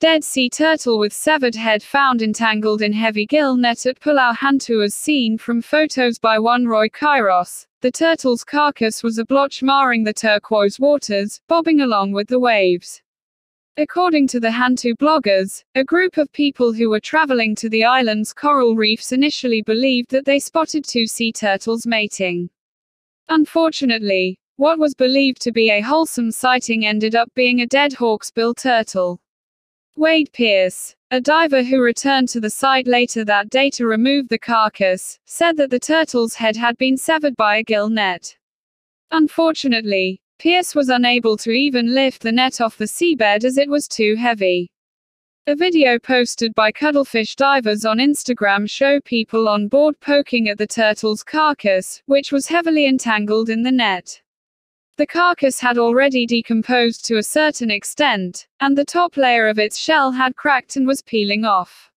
Dead sea turtle with severed head found entangled in heavy gill net at Pulau Hantu as seen from photos by one Roy Kairos. The turtle's carcass was a blotch marring the turquoise waters, bobbing along with the waves. According to the Hantu bloggers, a group of people who were traveling to the island's coral reefs initially believed that they spotted two sea turtles mating. Unfortunately, what was believed to be a wholesome sighting ended up being a dead hawksbill turtle. Wade Pearce, a diver who returned to the site later that day to remove the carcass, said that the turtle's head had been severed by a gill net. Unfortunately, Pearce was unable to even lift the net off the seabed as it was too heavy. A video posted by Cuddlefish Divers on Instagram show people on board poking at the turtle's carcass, which was heavily entangled in the net. The carcass had already decomposed to a certain extent, and the top layer of its shell had cracked and was peeling off.